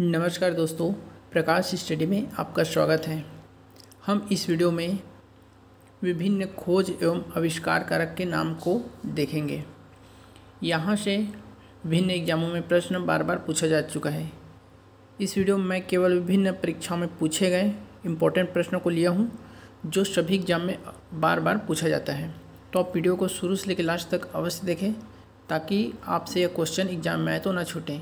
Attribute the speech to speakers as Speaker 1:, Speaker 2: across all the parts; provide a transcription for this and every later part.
Speaker 1: नमस्कार दोस्तों, प्रकाश स्टडी में आपका स्वागत है। हम इस वीडियो में विभिन्न खोज एवं आविष्कार कारक के नाम को देखेंगे। यहाँ से विभिन्न एग्जामों में प्रश्न बार बार पूछा जा चुका है। इस वीडियो में मैं केवल विभिन्न परीक्षाओं में पूछे गए इम्पोर्टेंट प्रश्नों को लिया हूँ, जो सभी एग्ज़ाम में बार बार पूछा जाता है। तो आप वीडियो को शुरू से लेकर लास्ट तक अवश्य देखें, ताकि आपसे यह क्वेश्चन एग्ज़ाम में आए तो ना छूटें।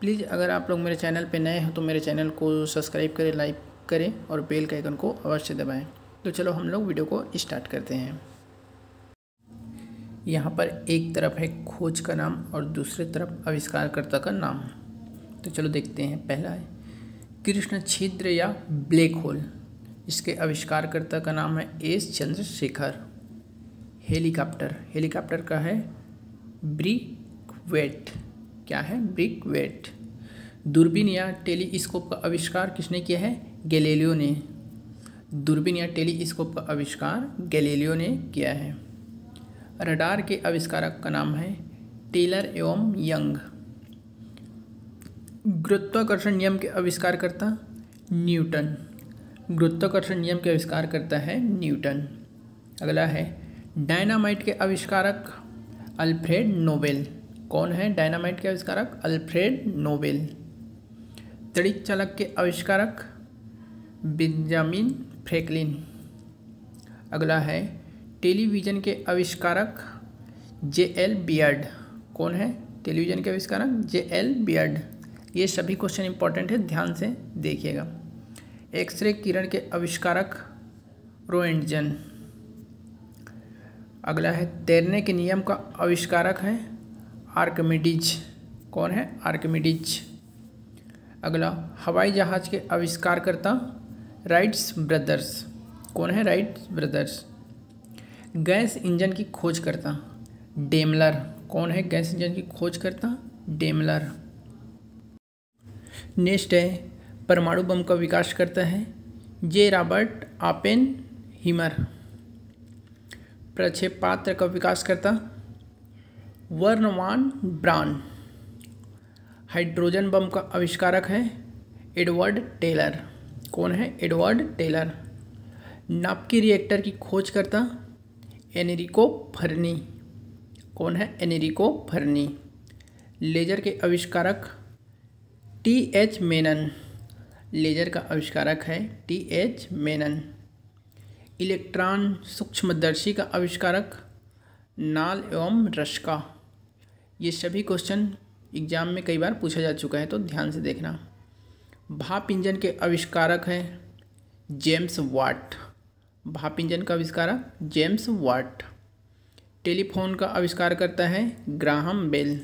Speaker 1: प्लीज़, अगर आप लोग मेरे चैनल पे नए हैं तो मेरे चैनल को सब्सक्राइब करें, लाइक करें और बेल का आइकन को अवश्य दबाएँ। तो चलो हम लोग वीडियो को स्टार्ट करते हैं। यहाँ पर एक तरफ़ है खोज का नाम और दूसरे तरफ़ आविष्कारकर्ता का नाम। तो चलो देखते हैं, पहला है, कृष्ण छिद्र या ब्लैक होल। इसके आविष्कारकर्ता का नाम है एस चंद्रशेखर। हेलीकॉप्टर हेलीकॉप्टर का है ब्रिक वेट क्या है? ब्रिक वेट दूरबीन या टेलीस्कोप का आविष्कार किसने किया है? गैलीलियो ने। दूरबीन या टेलीस्कोप का आविष्कार गैलीलियो ने किया है। रडार के आविष्कारक का नाम है टेलर एवं यंग। गुरुत्वाकर्षण नियम के आविष्कार करता न्यूटन। गुरुत्वाकर्षण नियम के आविष्कार करता है न्यूटन। अगला है डायनामाइट के आविष्कारक अल्फ्रेड नोबेल। कौन है डायनामाइट के आविष्कारक? Alfred Nobel. तड़ित चालक के आविष्कारक बेंजामिन फ्रैंकलिन। अगला है टेलीविज़न के आविष्कारक जे एल बियर्ड। कौन है टेलीविज़न के आविष्कारक? J L Baird. ये सभी क्वेश्चन इंपॉर्टेंट है, ध्यान से देखिएगा। एक्सरे किरण के आविष्कारक रोएंटजन अगला है तैरने के नियम का आविष्कारक है आर्कमिडीज, कौन है आर्कमिडीज? अगला, हवाई जहाज़ के आविष्कारकर्ता, राइट्स ब्रदर्स। कौन है राइट्स ब्रदर्स? गैस इंजन की खोज करता डेमलर। कौन है गैस इंजन की खोज करता डेमलर। नेक्स्ट है, परमाणु बम का विकास करता है। जे रॉबर्ट आपेन हिमर प्रक्षेपात्र का विकास करता वर्नवान ब्रान। हाइड्रोजन बम का आविष्कारक है एडवर्ड टेलर। कौन है? Edward Teller. नापकी रिएक्टर की खोज करता एनरिको फर्नी। कौन है? एनरिको फर्नी। लेजर के आविष्कारक टी एच मेनन। लेजर का आविष्कारक है टी एच मेनन। इलेक्ट्रॉन सूक्ष्मदर्शी का आविष्कारक नाल एवं रश्का ये सभी क्वेश्चन एग्ज़ाम में कई बार पूछा जा चुका है तो ध्यान से देखना। भाप इंजन के आविष्कारक हैं जेम्स वाट। भाप इंजन का आविष्कारक जेम्स वाट। टेलीफोन का आविष्कार करता है ग्राहम बेल।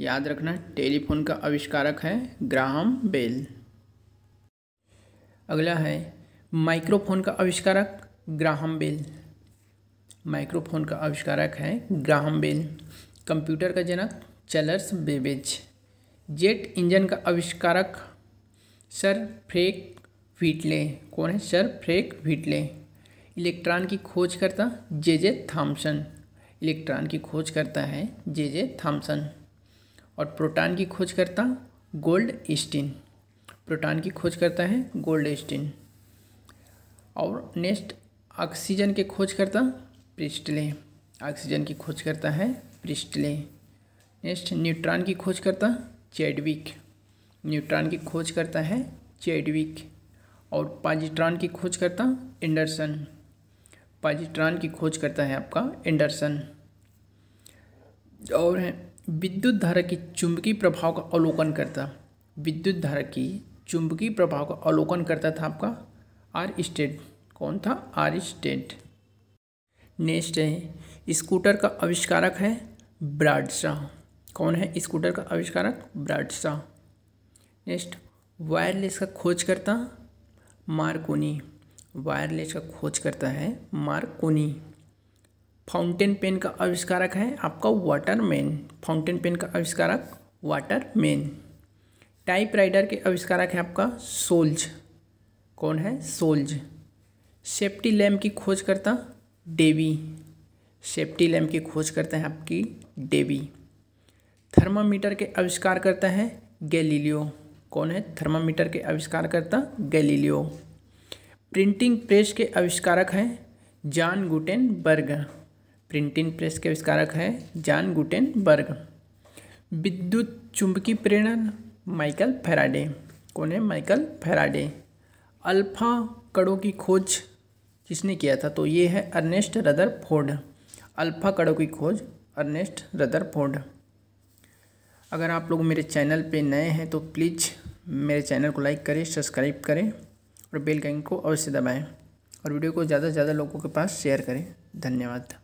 Speaker 1: याद रखना, टेलीफोन का आविष्कारक है ग्राहम बेल। अगला है, माइक्रोफोन का आविष्कारक ग्राहम बेल। माइक्रोफोन का आविष्कारक है ग्राहम बेल। कंप्यूटर का जनक चलर्स बेबेज। जेट इंजन का आविष्कारक सर फ्रेक व्हीटले। कौन है? Sir freak व्हीटले। इलेक्ट्रॉन की खोज करता जे जे थॉम्सन इलेक्ट्रॉन की खोज करता है जे जे थॉम्सन और प्रोटॉन की खोज करता गोल्ड स्टीन प्रोटॉन की खोज करता है गोल्ड स्टीन और नेक्स्ट ऑक्सीजन की खोज करता प्रिस्टले ऑक्सीजन की खोज करता है प्रिस्टले नेक्स्ट, न्यूट्रॉन की खोज करता चैडविक। न्यूट्रॉन की खोज करता है चैडविक और पाजिट्रॉन की खोज करता एंडरसन। पाजिट्रॉन की खोज करता है आपका एंडरसन। और है, विद्युत धारा की चुंबकीय प्रभाव का अवलोकन करता। विद्युत धारा की चुंबकीय प्रभाव का अवलोकन करता था आपका आर स्टेट कौन था? आर स्टेट नेक्स्ट है, स्कूटर का आविष्कारक है ब्राडसा कौन है स्कूटर का आविष्कारक? ब्राडसा नेक्स्ट वायरलेस का खोज करता मार्कोनी। वायरलेस का खोज करता है मार्कोनी। फाउंटेन पेन का आविष्कारक है आपका वाटर मैन फाउंटेन पेन का आविष्कारक वाटर मैन टाइप राइडर के आविष्कारक है आपका सोल्ज कौन है? सोल्ज सेफ्टी लैम्प की खोज करता डेवी सेफ्टी लैम्प की खोज करते हैं आपकी डेवी थर्मामीटर के आविष्कार करता है गैलीलियो। कौन है? थर्मामीटर के आविष्कार करता गैलीलियो। प्रिंटिंग प्रेस के आविष्कारक हैं जॉन गुटेनबर्ग। प्रिंटिंग प्रेस के आविष्कारक हैं जॉन गुटेनबर्ग। विद्युत चुंबकीय प्रेरण, माइकल फेराडे। कौन है? Michael Faraday. अल्फ़ा कड़ों की खोज किसने किया था तो ये है अर्नेस्ट रदर फोर्ड अल्फ़ा कड़ों की खोज अर्नेस्ट रदर फोर्ड अगर आप लोग मेरे चैनल पे नए हैं तो प्लीज़ मेरे चैनल को लाइक करें, सब्सक्राइब करें और बेल आइकन को अवश्य दबाएँ और वीडियो को ज़्यादा से ज़्यादा लोगों के पास शेयर करें। धन्यवाद।